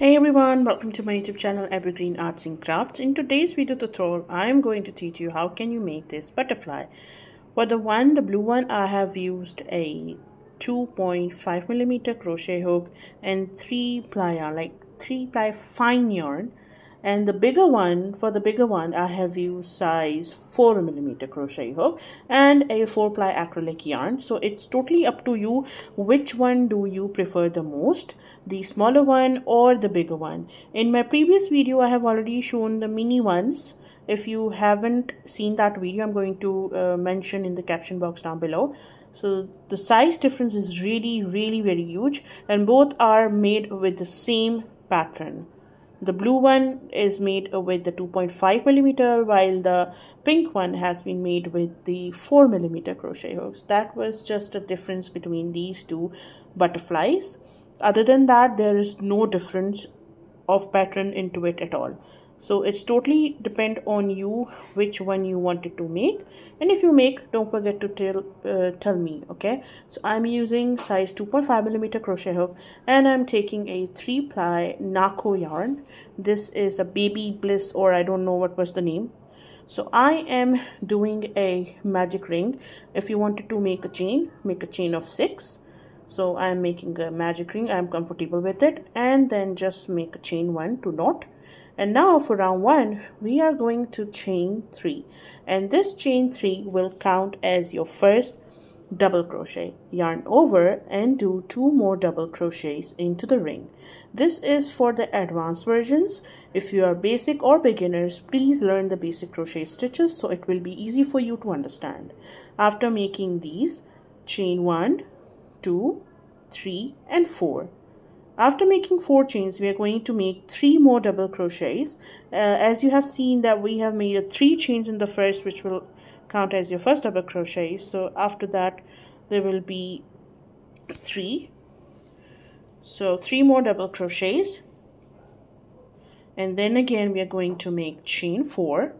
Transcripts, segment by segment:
Hey everyone, welcome to my YouTube channel Evergreen Arts and Crafts. In today's video tutorial, I am going to teach you how can you make this butterfly. For the one, the blue one, I have used a 2.5 millimeter crochet hook and 3 ply yarn, like 3 ply fine yarn and the bigger one for the bigger one I have used size 4 millimeter crochet hook and a 4 ply acrylic yarn. So it's totally up to you which one do you prefer the most the smaller one or the bigger one. In my previous video I have already shown the mini ones. If you haven't seen that video I'm going to uh, mention in the caption box down below. So the size difference is really really very huge and both are made with the same pattern the blue one is made with the 2.5 millimeter while the pink one has been made with the 4 millimeter crochet hooks. That was just a difference between these two butterflies. Other than that, there is no difference of pattern into it at all so it's totally depend on you which one you wanted to make and if you make don't forget to tell uh, tell me okay so i'm using size 2.5 millimeter crochet hook and i'm taking a three ply Nako yarn this is a baby bliss or i don't know what was the name so I am doing a magic ring. If you wanted to make a chain, make a chain of six. So I am making a magic ring. I am comfortable with it. And then just make a chain one to knot and now for round one we are going to chain three. And this chain three will count as your first double crochet. Yarn over and do two more double crochets into the ring. This is for the advanced versions. If you are basic or beginners please learn the basic crochet stitches so it will be easy for you to understand. After making these chain one two three and four after making four chains, we are going to make three more double crochets. Uh, as you have seen that we have made a three chains in the first, which will count as your first double crochet. So after that, there will be three. So three more double crochets. And then again, we are going to make chain four.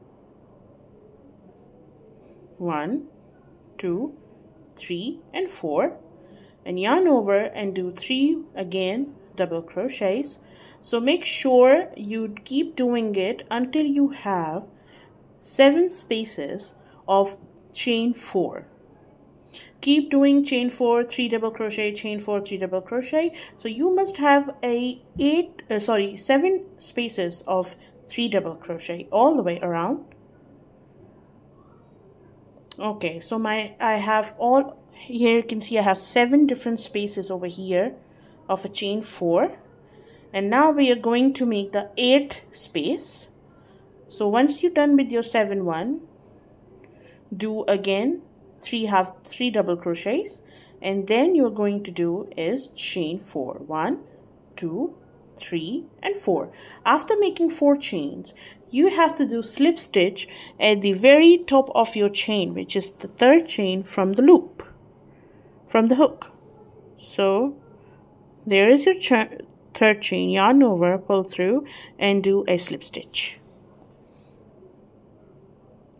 One, two, three, and four. And yarn over and do three again double crochets. So make sure you keep doing it until you have seven spaces of chain four. Keep doing chain four three double crochet chain four three double crochet. So you must have a eight uh, sorry seven spaces of three double crochet all the way around. Okay so my i have all here you can see i have seven different spaces over here of a chain 4 and now we are going to make the 8th space. So once you're done with your 7 1 do again 3 half 3 double crochets. And then you're going to do is chain 4 1 2 3 and 4 after making 4 chains you have to do slip stitch at the very top of your chain which is the third chain from the loop from the hook. So there is your third chain yarn over pull through and do a slip stitch.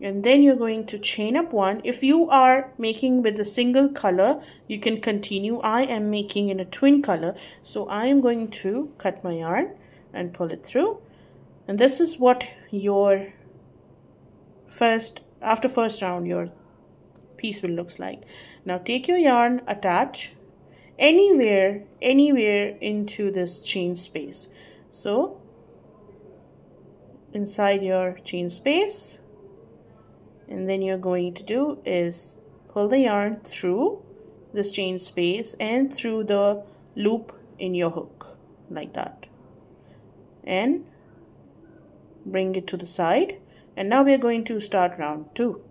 And then you're going to chain up one. If you are making with a single color you can continue. I am making in a twin color. So I am going to cut my yarn and pull it through. And this is what your first after first round your piece will looks like. Now take your yarn attach anywhere anywhere into this chain space. So inside your chain space and then you're going to do is pull the yarn through this chain space and through the loop in your hook like that. And bring it to the side. And now we're going to start round two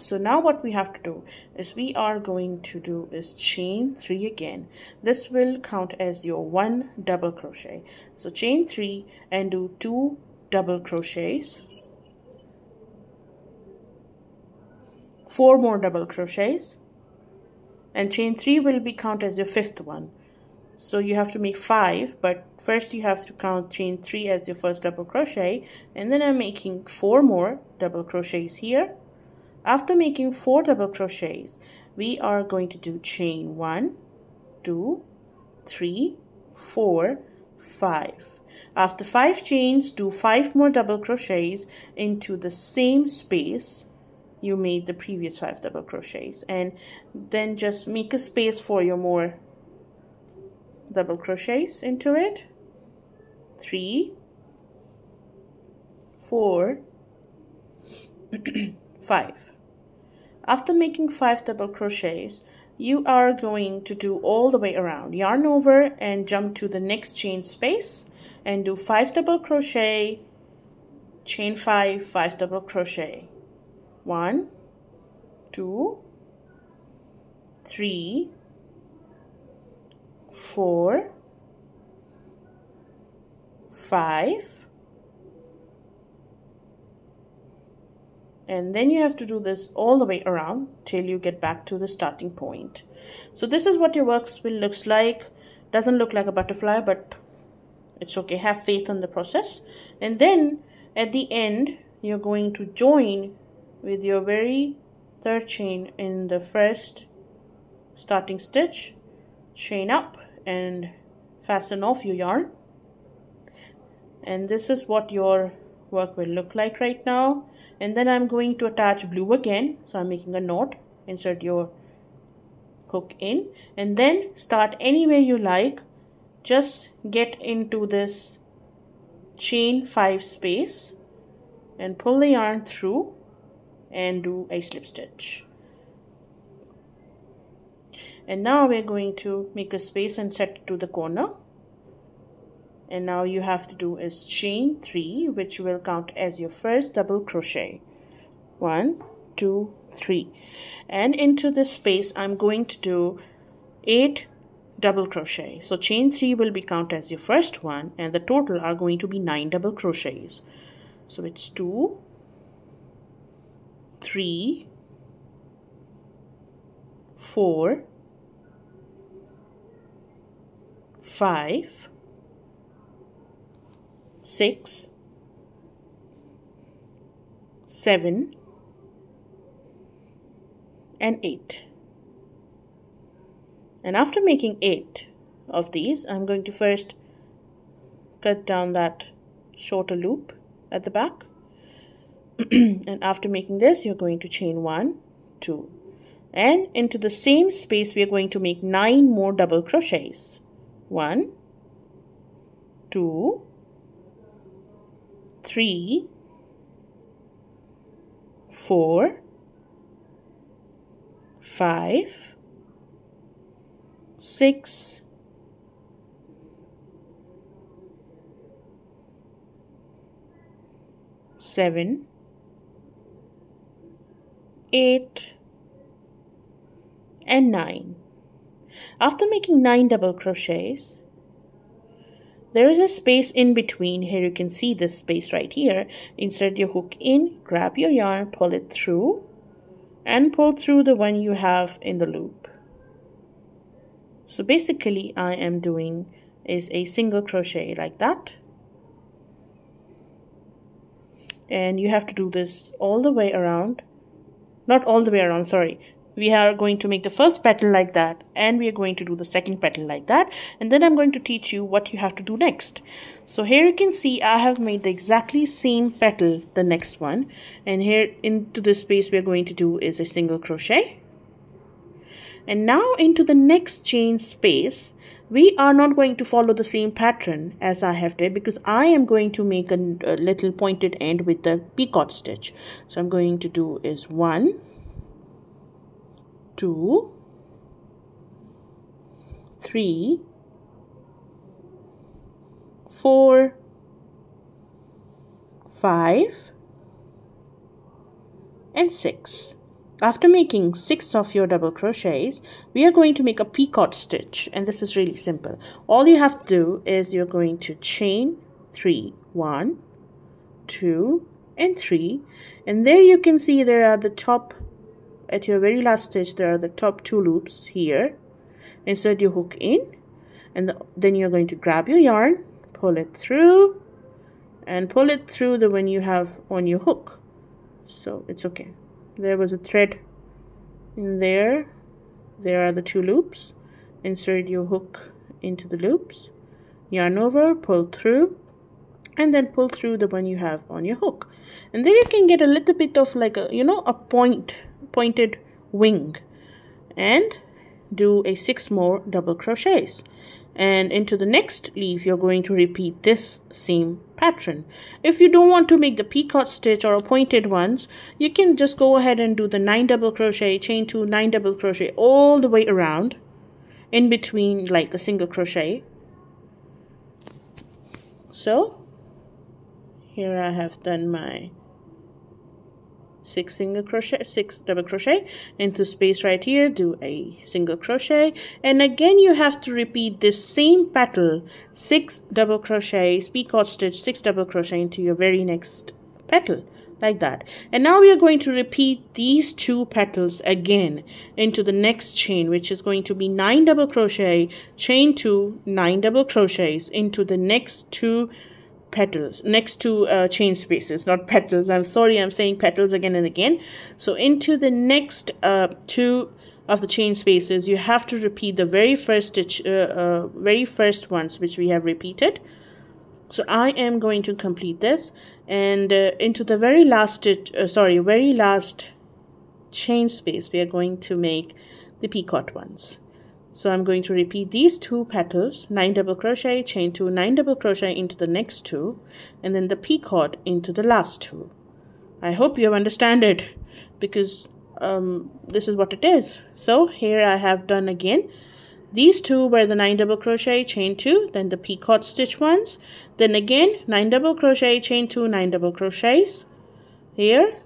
so now what we have to do is we are going to do is chain three again. This will count as your one double crochet. So chain three and do two double crochets. Four more double crochets. And chain three will be count as your fifth one. So you have to make five but first you have to count chain three as your first double crochet. And then I'm making four more double crochets here after making 4 double crochets, we are going to do chain one, two, three, four, 5 after 5 chains do 5 more double crochets into the same space you made the previous 5 double crochets. And then just make a space for your more double crochets into it. 3 4 5 after making 5 double crochets you are going to do all the way around. Yarn over and jump to the next chain space and do 5 double crochet chain 5 5 double crochet. 1 2 3 4 5 and then you have to do this all the way around till you get back to the starting point. So this is what your work will looks like. Doesn't look like a butterfly but it's okay. Have faith in the process. And then at the end you're going to join with your very third chain in the first starting stitch. Chain up and fasten off your yarn. And this is what your work will look like right now. And then I'm going to attach blue again. So I'm making a knot. Insert your hook in. And then start anywhere you like. Just get into this chain 5 space and pull the yarn through and do a slip stitch. And now we're going to make a space and set it to the corner and now you have to do is chain 3 which will count as your first double crochet. One two three. And into this space I'm going to do 8 double crochet. So chain 3 will be count as your first one and the total are going to be 9 double crochets. So it's 2 3 4 5 six, seven, and eight. And after making eight of these, I'm going to first cut down that shorter loop at the back. and after making this, you're going to chain one, two, and into the same space, we are going to make nine more double crochets. One, two, three, four, five, six, seven, eight, and nine. After making nine double crochets, there is a space in between here. You can see this space right here. Insert your hook in grab your yarn pull it through and pull through the one you have in the loop. So basically I am doing is a single crochet like that. And you have to do this all the way around. Not all the way around sorry we are going to make the first petal like that and we are going to do the second petal like that and then I'm going to teach you what you have to do next. So here you can see I have made the exactly same petal the next one and here into this space we are going to do is a single crochet. And now into the next chain space we are not going to follow the same pattern as I have did because I am going to make a, a little pointed end with the picot stitch. So I'm going to do is one two, three, four, five, and six. After making six of your double crochets, we are going to make a picot stitch and this is really simple. All you have to do is you're going to chain three, one, two, and three, and there you can see there are the top at your very last stitch there are the top two loops here. Insert your hook in and the, then you're going to grab your yarn pull it through and pull it through the one you have on your hook. So it's okay. There was a thread in there. There are the two loops. Insert your hook into the loops. Yarn over pull through and then pull through the one you have on your hook. And then you can get a little bit of like a you know a point pointed wing. And do a six more double crochets. And into the next leaf you're going to repeat this same pattern. If you don't want to make the picot stitch or pointed ones you can just go ahead and do the nine double crochet chain two nine double crochet all the way around in between like a single crochet. So here I have done my six single crochet six double crochet into space right here. Do a single crochet. And again you have to repeat this same petal six double crochets picot stitch six double crochet into your very next petal like that. And now we are going to repeat these two petals again into the next chain which is going to be nine double crochet chain two nine double crochets into the next two petals next to uh, chain spaces not petals. I'm sorry i'm saying petals again and again. So into the next uh, two of the chain spaces you have to repeat the very first stitch uh, uh, very first ones which we have repeated. So i am going to complete this and uh, into the very last stitch uh, sorry very last chain space we are going to make the picot ones so I'm going to repeat these two petals, 9 double crochet, chain 2, 9 double crochet into the next two, and then the picot into the last two. I hope you understand it because um, this is what it is. So here I have done again. These two were the 9 double crochet, chain 2, then the picot stitch ones. Then again 9 double crochet, chain 2, 9 double crochets here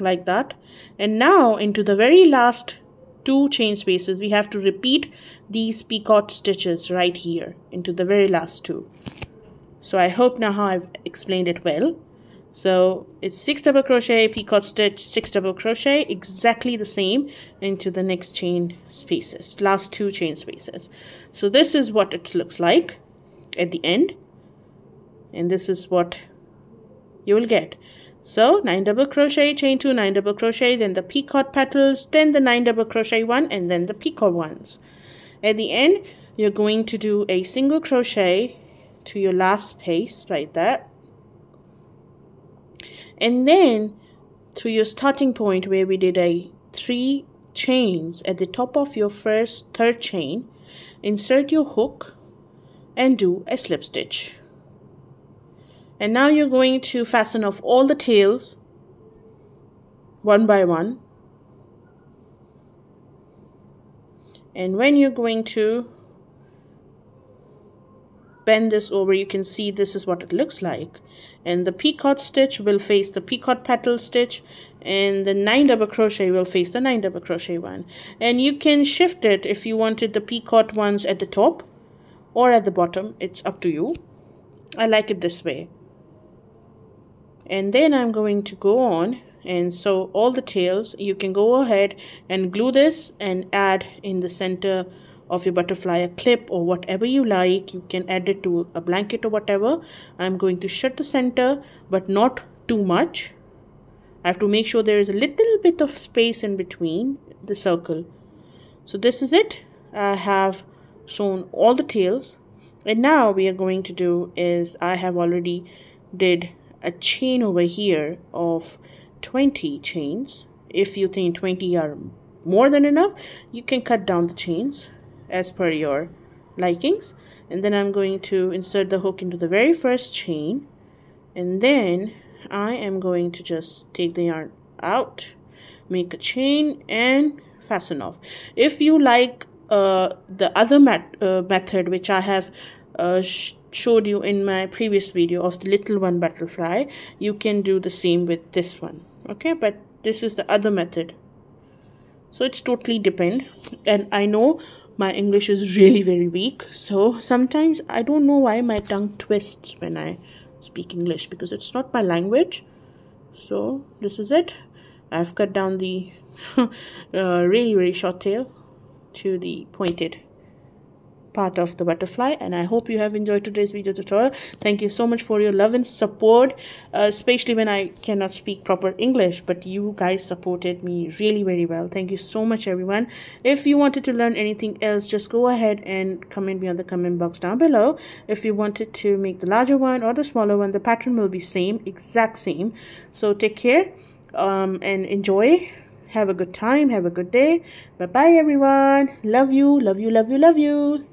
like that. And now into the very last two chain spaces. We have to repeat these picot stitches right here into the very last two. So I hope now I've explained it well. So it's six double crochet picot stitch six double crochet exactly the same into the next chain spaces last two chain spaces. So this is what it looks like at the end. And this is what you will get so 9 double crochet, chain 2, 9 double crochet, then the picot petals, then the 9 double crochet one, and then the picot ones. At the end, you're going to do a single crochet to your last space, right there. And then to your starting point where we did a 3 chains at the top of your first third chain, insert your hook and do a slip stitch and now you're going to fasten off all the tails one by one. And when you're going to bend this over you can see this is what it looks like. And the picot stitch will face the picot petal stitch and the 9 double crochet will face the 9 double crochet one. And you can shift it if you wanted the picot ones at the top or at the bottom. It's up to you. I like it this way and then I'm going to go on and sew all the tails you can go ahead and glue this and add in the center of your butterfly a clip or whatever you like. You can add it to a blanket or whatever. I'm going to shut the center but not too much. I have to make sure there is a little bit of space in between the circle. So this is it. I have sewn all the tails. And now we are going to do is I have already did a chain over here of 20 chains. If you think 20 are more than enough you can cut down the chains as per your likings. And then I'm going to insert the hook into the very first chain. And then I am going to just take the yarn out make a chain and fasten off. If you like uh, the other met uh, method which I have uh, showed you in my previous video of the little one butterfly you can do the same with this one okay? But this is the other method. So it's totally depend. And I know my English is really very weak so sometimes I don't know why my tongue twists when I speak English because it's not my language. So this is it. I've cut down the uh, really really short tail to the pointed part of the butterfly and I hope you have enjoyed today's video tutorial. Thank you so much for your love and support, uh, especially when I cannot speak proper English, but you guys supported me really very well. Thank you so much everyone. If you wanted to learn anything else, just go ahead and comment me on the comment box down below. If you wanted to make the larger one or the smaller one, the pattern will be same, exact same. So take care um, and enjoy have a good time have a good day bye bye everyone love you love you love you love you